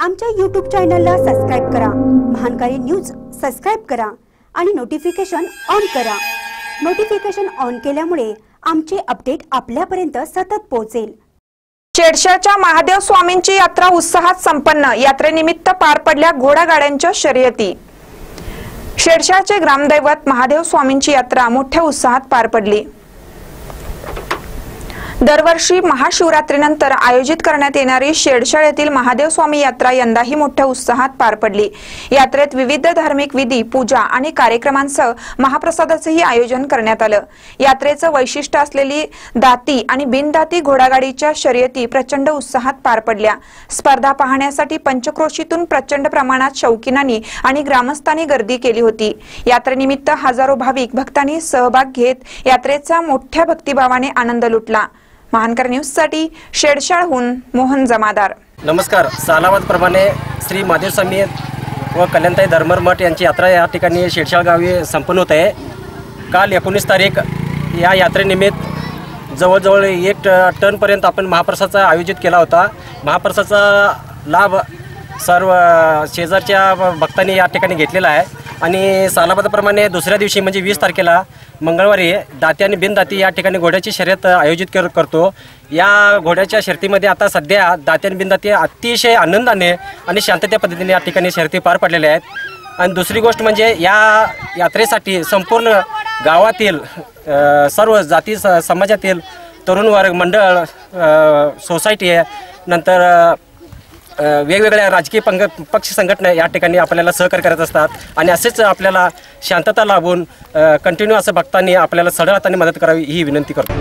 आमच्या यूट्यूब चॅनलला सबस्क्राईब करा. महानकारी न्यूज सबस्क्राईब करा आणि नोटिफिकेशन ऑन करा. नोटिफिकेशन ऑन केल्यामुळे आमचे अपडेट आपल्यापर्यंत सतत पोहोचेल. शेडशाच्या महादेव स्वामींची यात्रा उत्साहात संपन्न. यात्रेनिमित्त पार पडल्या घोडागाड्यांच्या शर्यती. शेडशाचे ग्रामदैवत महादेव स्वामींची यात्रा मोठ्या उत्साहात पार पडली. दरवर्षी महाशिवरात्रीनंतर आयोजित करण्यात येणारी शेडशाळ येथील महादेव स्वामी यात्रा यंदाही मोठ्या उत्साहात पार पडली. यात्रेत विविध धार्मिक विधी पूजा आणि कार्यक्रमांसह महाप्रसादाचंही आयोजन करण्यात आलं. यात्रेचं वैशिष्ट्य असलेली दाती आणि बिनदाती घोडागाडीच्या शर्यती प्रचंड उत्साहात पार पडल्या. स्पर्धा पाहण्यासाठी पंचक्रोशीतून प्रचंड प्रमाणात शौकीनांनी आणि ग्रामस्थांनी गर्दी केली होती. यात्रेनिमित्त हजारो भाविक भक्तांनी सहभाग घेत यात्रेचा मोठ्या भक्तिभावाने आनंद लुटला. महानकर न्यूजसाठी शेडशाळहून मोहन जमादार. नमस्कार. सालावादप्रमाणे श्री महादेव स्वामी व कल्याणताई धर्मर मठ यांची यात्रा या ठिकाणी शेडशाळ गावी संपन्न होत आहे. काल एकोणीस तारीख या यात्रेनिमित्त जवळजवळ एक ट टनपर्यंत आपण महाप्रसादचा आयोजित केला होता. महाप्रसादचा लाभ सर्व शेजारच्या भक्तांनी या ठिकाणी घेतलेला आहे. आणि सालाबादाप्रमाणे दुसऱ्या दिवशी म्हणजे वीस तारखेला मंगळवारी दाती आणि बिनदाती या ठिकाणी घोड्याची शर्यत आयोजित कर करतो. या घोड्याच्या शर्तीमध्ये आता सध्या दाती आणि बिनदाती अतिशय आनंदाने आणि शांतते पद्धतीने या ठिकाणी शर्ती पार पडलेल्या आहेत. आणि दुसरी गोष्ट म्हणजे या यात्रेसाठी संपूर्ण गावातील सर्व जाती स समाजातील तरुण वर्ग मंडळ सोसायटी आहे. नंतर वेगवेगळ्या राजकीय पंग पक्ष संघटना या ठिकाणी आपल्याला सहकार्य करत असतात आणि असेच आपल्याला शांतता लाभून कंटिन्यू असं भक्तांनी आपल्याला सढळ हाताने मदत करावी ही विनंती करतो.